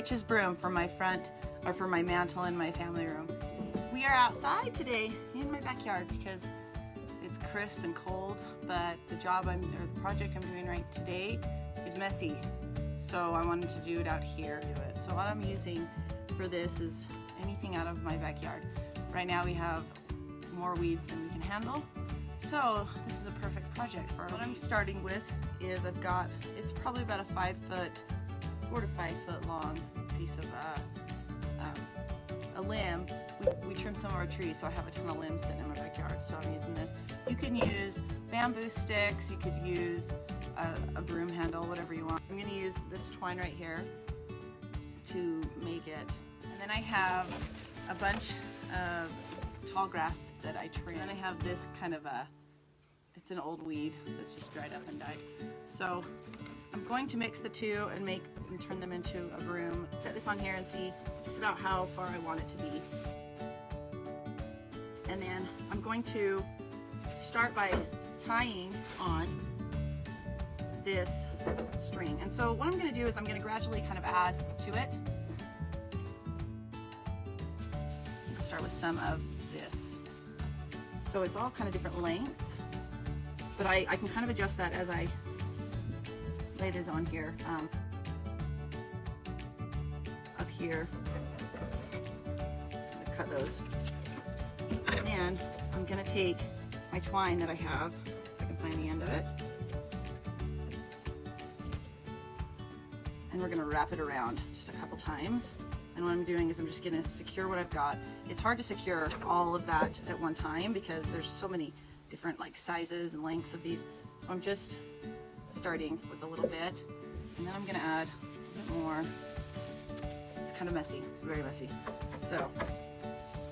witch's broom for my front or for my mantle in my family room. We are outside today in my backyard because it's crisp and cold, but the job I'm or the project I'm doing right today is messy. So I wanted to do it out here. So what I'm using for this is anything out of my backyard. Right now we have more weeds than we can handle. So this is a perfect project for what I'm starting with is I've got, it's probably about a five foot, four to five foot long piece of uh, um, a limb. We, we trimmed some of our trees, so I have a ton of limbs sitting in my backyard, so I'm using this. You can use bamboo sticks, you could use a, a broom handle, whatever you want. I'm gonna use this twine right here to make it. And then I have a bunch of tall grass that I trim. And I have this kind of a, it's an old weed that's just dried up and died. So I'm going to mix the two and make and turn them into a broom. Set this on here and see just about how far I want it to be. And then I'm going to start by tying on this string. And so what I'm gonna do is I'm gonna gradually kind of add to it. Start with some of this. So it's all kind of different lengths, but I, I can kind of adjust that as I lay this on here. Um, up here, I'm gonna cut those. And then I'm gonna take my twine that I have, if I can find the end of it, and we're gonna wrap it around just a couple times. And what I'm doing is I'm just gonna secure what I've got. It's hard to secure all of that at one time because there's so many different like sizes and lengths of these. So I'm just starting with a little bit and then I'm gonna add a bit more. It's kind of messy, it's very messy. So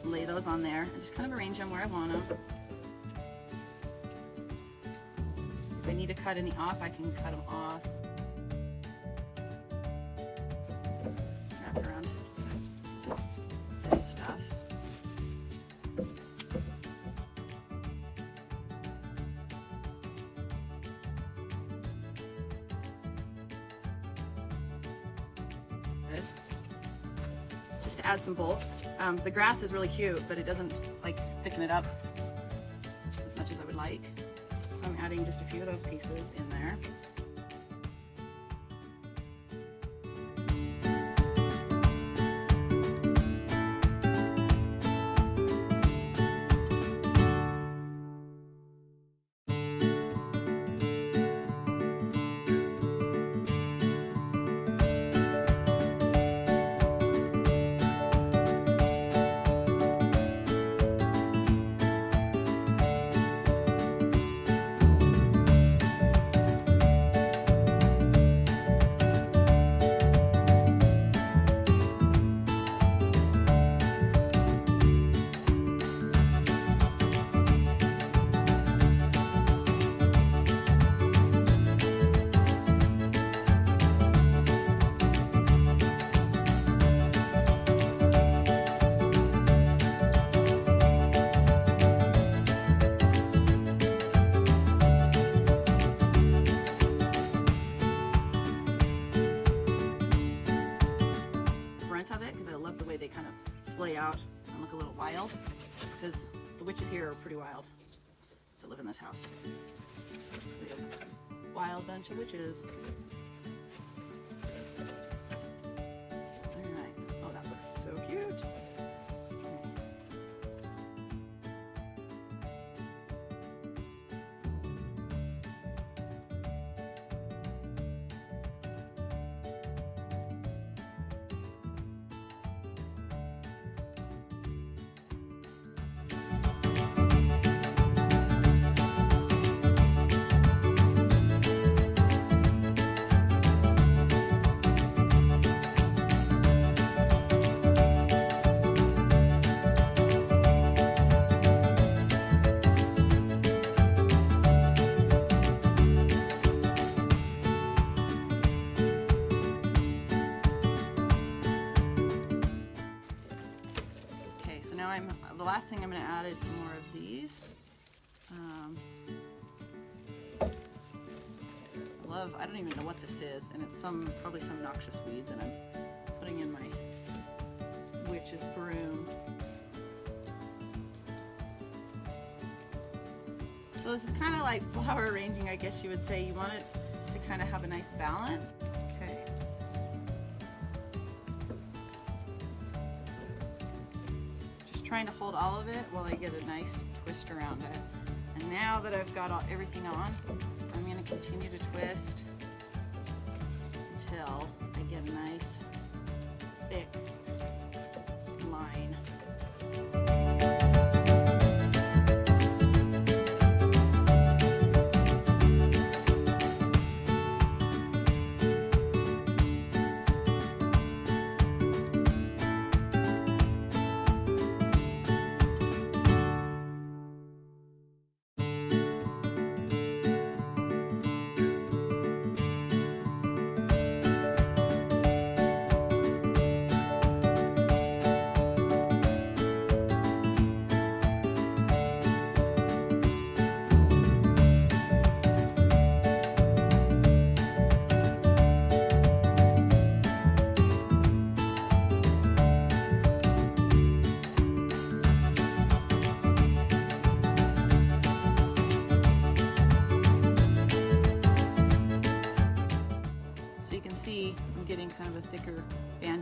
lay those on there and just kind of arrange them where I want them. If I need to cut any off, I can cut them off. To add some bulk. Um, the grass is really cute, but it doesn't like thicken it up as much as I would like. So I'm adding just a few of those pieces in there. It because I love the way they kind of splay out and look a little wild because the witches here are pretty wild that live in this house. Wild bunch of witches. Okay, so now I'm, the last thing I'm gonna add is some more of these. Um, love, I don't even know what this is, and it's some, probably some noxious weed that I'm putting in my witch's broom. So this is kind of like flower arranging, I guess you would say. You want it to kind of have a nice balance. Trying to hold all of it while I get a nice twist around it. And now that I've got all, everything on, I'm going to continue to twist until I get a nice thick line.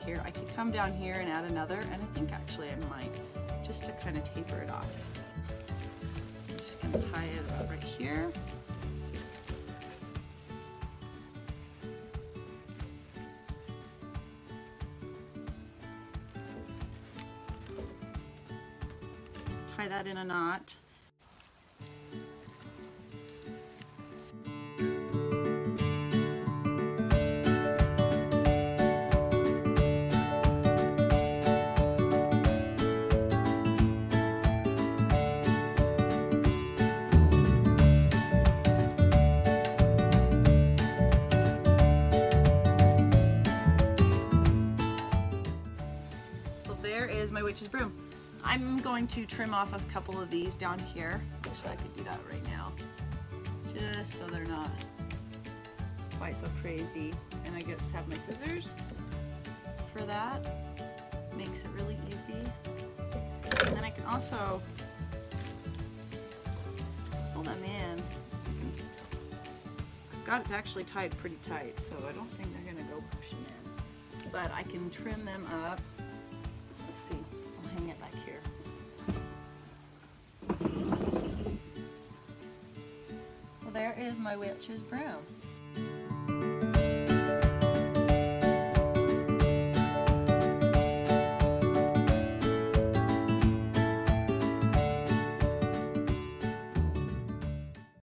Here. I could come down here and add another, and I think actually I might, just to kind of taper it off. I'm just gonna tie it about right here. Tie that in a knot. There is broom. I'm going to trim off a couple of these down here. Actually, I could do that right now. Just so they're not quite so crazy. And I just have my scissors for that. Makes it really easy. And then I can also pull them in. I've got it actually tied pretty tight, so I don't think they're gonna go pushing in. But I can trim them up. There is my witch's broom.